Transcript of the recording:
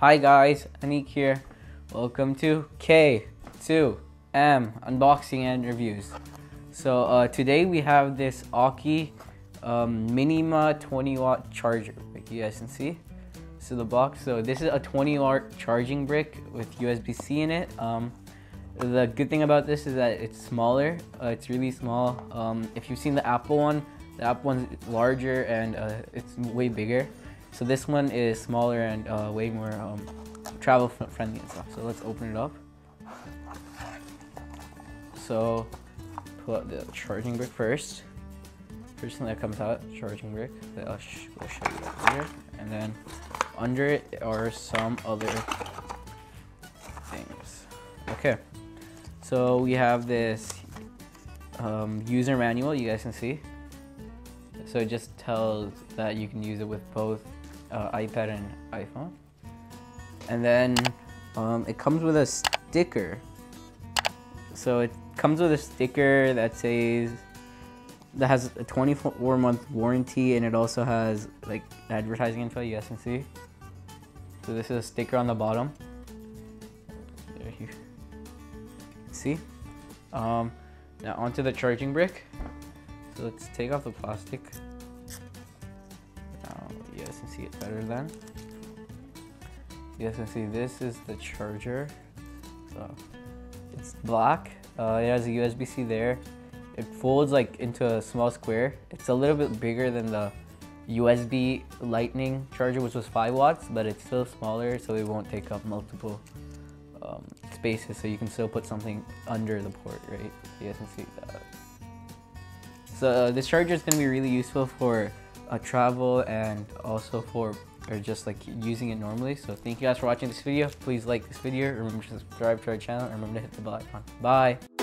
Hi guys, Aniq here. Welcome to K2M unboxing and reviews. So uh, today we have this Aukey um, Minima 20 watt charger, like you guys can see. So the box, so this is a 20 watt charging brick with USB-C in it. Um, the good thing about this is that it's smaller. Uh, it's really small. Um, if you've seen the Apple one, the Apple one's larger and uh, it's way bigger. So this one is smaller and uh, way more um, travel friendly and stuff. So let's open it up. So pull out the charging brick first. First thing that comes out, charging brick. I'll sh we'll show you that later. And then under it are some other things. Okay. So we have this um, user manual you guys can see. So it just tells that you can use it with both uh, iPad and iPhone. And then um, it comes with a sticker. So it comes with a sticker that says that has a 24 month warranty and it also has like advertising info you guys can see. So this is a sticker on the bottom. See. Um, now onto the charging brick. So let's take off the plastic. Can see it better then. You guys can see this is the charger. So it's black. Uh, it has a USB-C there. It folds like into a small square. It's a little bit bigger than the USB lightning charger which was 5 watts but it's still smaller so it won't take up multiple um, spaces so you can still put something under the port, right? You guys can see that. So uh, this charger is going to be really useful for uh, travel and also for or just like using it normally. So thank you guys for watching this video. Please like this video. Remember to subscribe to our channel and remember to hit the bell icon. Bye.